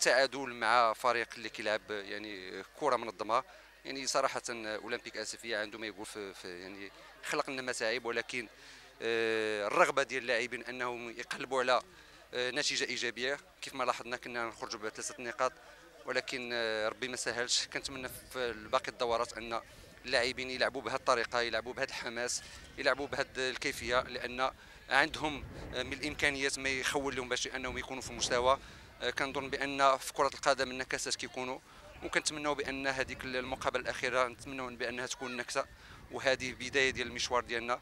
تعادل مع فريق اللي كيلعب يعني كرة منظمه يعني صراحة أولمبيك اسفيه عنده ما يقول في, في يعني خلق لنا متاعب ولكن آه، الرغبة ديال اللاعبين أنهم يقلبوا على آه، نتيجة إيجابية. كيف ما لاحظنا كنا نخرجوا بثلاثة نقاط ولكن آه، ربي ما سهلش. كنتمنى في باقي الدورات أن اللاعبين يلعبوا بهذه الطريقة يلعبوا بهذا الحماس يلعبوا بهذه الكيفية لأن عندهم من الإمكانيات ما يخول لهم باش أنهم يكونوا في المستوى كنظن بأن في كرة القدم النكسات كيكونوا وكنتمنوا بأن هذيك المقابلة الأخيرة نتمنوا بأنها تكون نكسة وهذه بداية ديال المشوار ديالنا.